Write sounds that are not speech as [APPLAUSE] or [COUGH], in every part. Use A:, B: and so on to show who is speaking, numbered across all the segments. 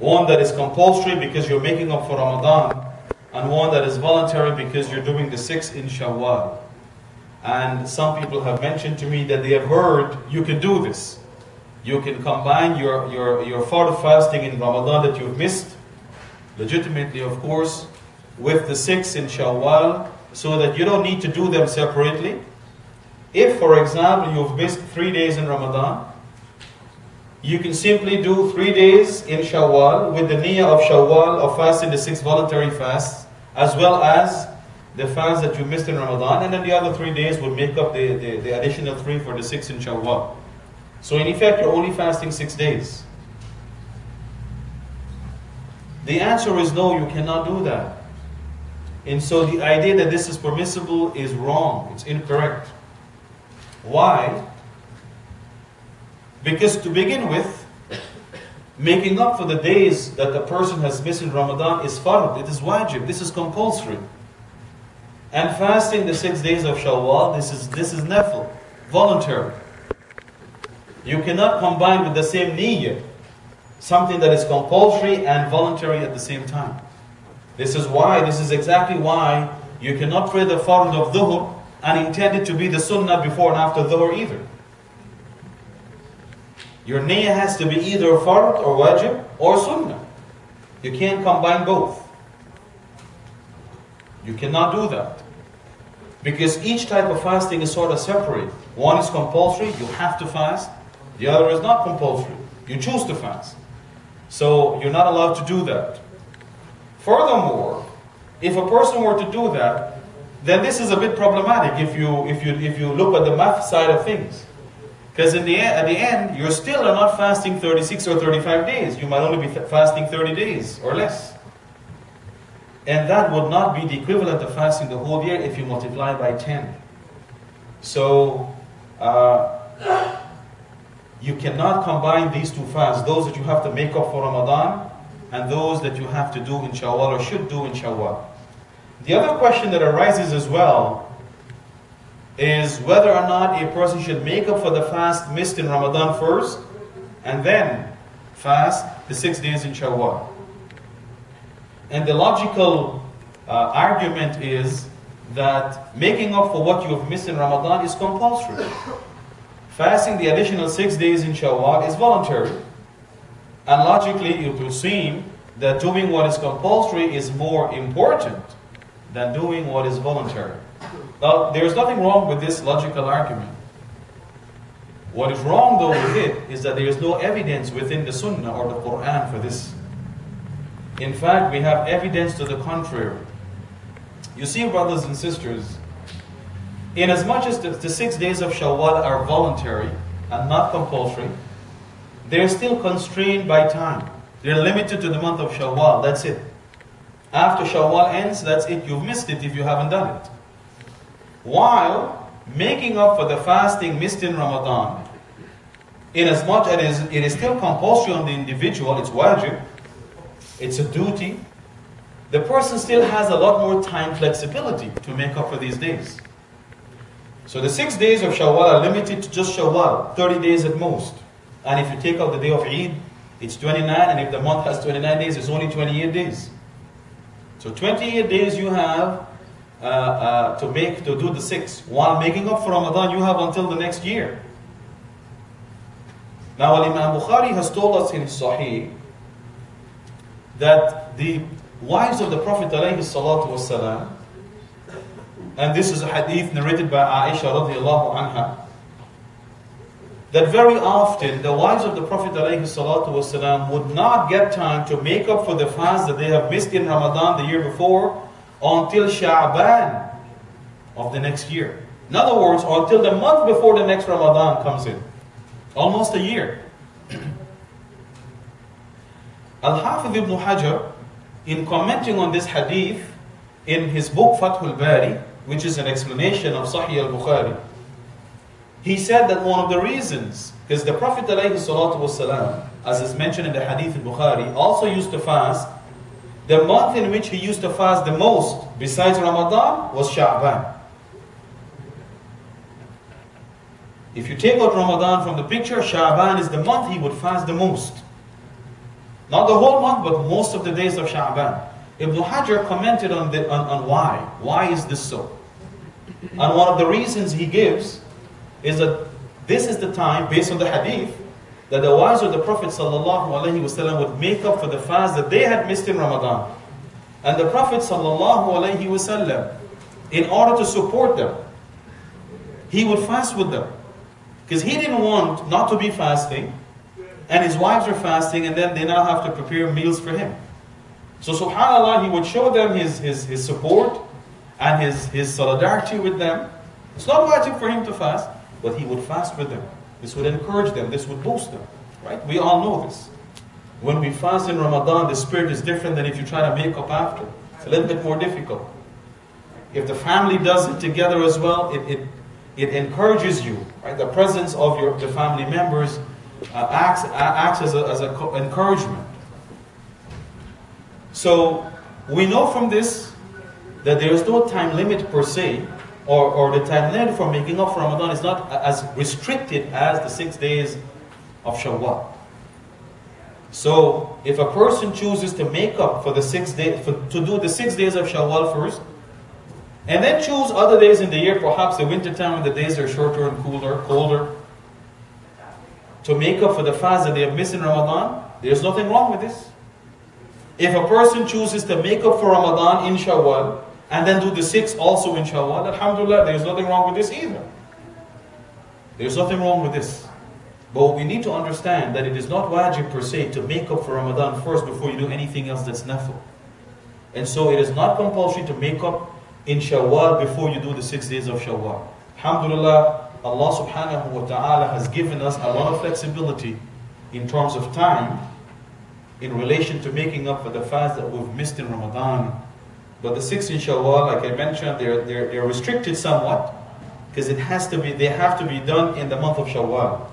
A: One that is compulsory because you're making up for Ramadan, and one that is voluntary because you're doing the six in Shawwal. And some people have mentioned to me that they have heard you can do this. You can combine your, your, your fard fasting in Ramadan that you've missed, legitimately of course, with the six in Shawwal, so that you don't need to do them separately. If, for example, you've missed three days in Ramadan, you can simply do three days in Shawwal with the niyyah of Shawwal of fasting the six voluntary fasts, as well as the fast that you missed in Ramadan, and then the other three days will make up the, the, the additional three for the six in Shawwal. So in effect, you're only fasting six days. The answer is no, you cannot do that. And so the idea that this is permissible is wrong, it's incorrect. Why? Because to begin with, making up for the days that the person has missed in Ramadan is fard, it is wajib, this is compulsory. And fasting the six days of Shawwal, this is this is nafil, voluntary. You cannot combine with the same niyyah something that is compulsory and voluntary at the same time. This is why, this is exactly why you cannot pray the fard of dhuhr and intend it to be the sunnah before and after dhuhr either. Your niyyah has to be either fard or wajib or sunnah. You can't combine both. You cannot do that. Because each type of fasting is sort of separate. One is compulsory, you have to fast. The other is not compulsory. You choose to fast. So you're not allowed to do that. Furthermore, if a person were to do that, then this is a bit problematic if you if you if you look at the math side of things. Because in the at the end, you still are not fasting 36 or 35 days. You might only be fasting 30 days or less. And that would not be the equivalent of fasting the whole year if you multiply by 10. So, uh, you cannot combine these two fasts, those that you have to make up for Ramadan and those that you have to do in Shawwal or should do in Shawwal. The other question that arises as well is whether or not a person should make up for the fast missed in Ramadan first and then fast the six days in Shawwal. And the logical uh, argument is that making up for what you have missed in Ramadan is compulsory. Fasting the additional six days in Shawwal is voluntary. And logically, it will seem that doing what is compulsory is more important than doing what is voluntary. Now, there's nothing wrong with this logical argument. What is wrong, though, with it is that there is no evidence within the Sunnah or the Quran for this. In fact, we have evidence to the contrary. You see, brothers and sisters, in as much as the, the six days of Shawwal are voluntary and not compulsory, they're still constrained by time. They're limited to the month of Shawwal, that's it. After Shawwal ends, that's it. You've missed it if you haven't done it. While making up for the fasting missed in Ramadan, in as much as it is still compulsory on the individual, it's wajib, it's a duty, the person still has a lot more time flexibility to make up for these days. So the six days of Shawwal are limited to just Shawwal, 30 days at most. And if you take out the day of Eid, it's 29, and if the month has 29 days, it's only 28 days. So 28 days you have uh, uh, to make to do the six. While making up for Ramadan, you have until the next year. Now, Imam Bukhari has told us in his Sahih that the wives of the Prophet والسلام, and this is a hadith narrated by Aisha radiallahu anha, that very often the wives of the Prophet والسلام, would not get time to make up for the fast that they have missed in Ramadan the year before until Sha'ban of the next year. In other words, until the month before the next Ramadan comes in. Almost a year. [CLEARS THROAT] Al-Hafidh ibn Hajar, in commenting on this hadith in his book Fathul Bari, which is an explanation of Sahih al-Bukhari, he said that one of the reasons, because the Prophet والسلام, as is mentioned in the hadith in Bukhari, also used to fast, the month in which he used to fast the most, besides Ramadan, was Sha'ban. If you take out Ramadan from the picture, Sha'ban is the month he would fast the most. Not the whole month, but most of the days of Sha'ban. Ibn Hajar commented on, the, on, on why. Why is this so? And one of the reasons he gives is that this is the time, based on the hadith, that the wives of the Prophet ﷺ would make up for the fast that they had missed in Ramadan. And the Prophet ﷺ, in order to support them, he would fast with them. Because he didn't want not to be fasting, and his wives are fasting, and then they now have to prepare meals for him. So subhanAllah, he would show them his, his, his support and his, his solidarity with them. It's not wajib for him to fast, but he would fast with them. This would encourage them, this would boost them. Right? We all know this. When we fast in Ramadan, the spirit is different than if you try to make up after. It's a little bit more difficult. If the family does it together as well, it, it, it encourages you. Right? The presence of your the family members uh, acts, uh, acts as an as a encouragement. So we know from this that there is no time limit per se, or, or the time for making up for Ramadan is not as restricted as the six days of Shawwal. So if a person chooses to make up for the six days, to do the six days of Shawwal first, and then choose other days in the year, perhaps the winter time when the days are shorter and cooler, colder, to make up for the fast that they have missed in Ramadan, there's nothing wrong with this. If a person chooses to make up for Ramadan in Shawwal, and then do the six also in Shawwal, Alhamdulillah, there's nothing wrong with this either. There's nothing wrong with this. But we need to understand that it is not wajib per se to make up for Ramadan first before you do anything else that's nafil. And so it is not compulsory to make up in Shawwal before you do the six days of Shawwal. Alhamdulillah, Allah subhanahu wa ta'ala has given us a lot of flexibility in terms of time in relation to making up for the fast that we've missed in Ramadan. But the six in Shawwal, like I mentioned, they're, they're, they're restricted somewhat because it has to be, they have to be done in the month of Shawwal.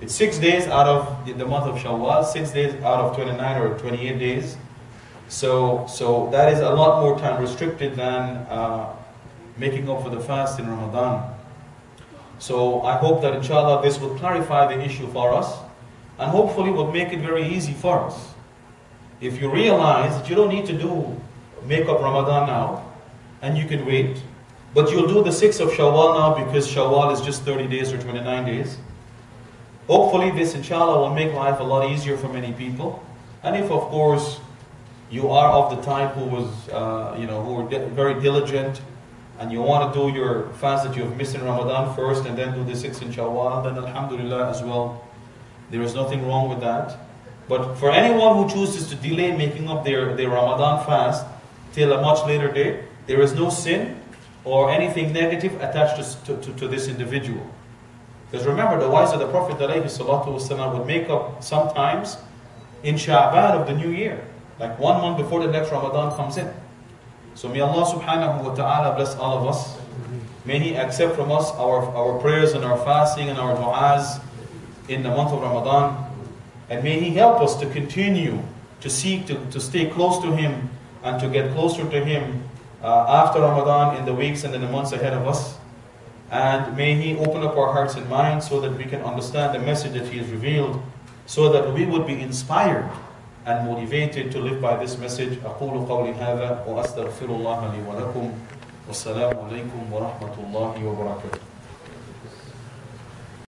A: It's six days out of the month of Shawwal, six days out of 29 or 28 days. So, so that is a lot more time restricted than uh, making up for the fast in Ramadan. So I hope that inshallah this will clarify the issue for us and hopefully will make it very easy for us. If you realize that you don't need to do make up Ramadan now and you can wait, but you'll do the 6th of Shawwal now because Shawwal is just 30 days or 29 days. Hopefully this inshallah will make life a lot easier for many people. And if of course you are of the type who was, uh, you know, who are very diligent and you want to do your fast that you have missed in Ramadan first and then do the six in Shawwal, then Alhamdulillah as well. There is nothing wrong with that. But for anyone who chooses to delay making up their, their Ramadan fast till a much later date, there is no sin or anything negative attached to, to, to this individual. Because remember, the wives of the Prophet ﷺ would make up sometimes in Sha'ban of the new year, like one month before the next Ramadan comes in. So may Allah subhanahu wa ta'ala bless all of us. May He accept from us our, our prayers and our fasting and our du'as in the month of Ramadan. And may He help us to continue to seek to, to stay close to Him and to get closer to Him uh, after Ramadan in the weeks and in the months ahead of us. And may He open up our hearts and minds so that we can understand the message that He has revealed, so that we would be inspired and motivated to live by this message. أقول قولي هذا وأستغفر الله لي ولكم والسلام عليكم ورحمة الله وبركاته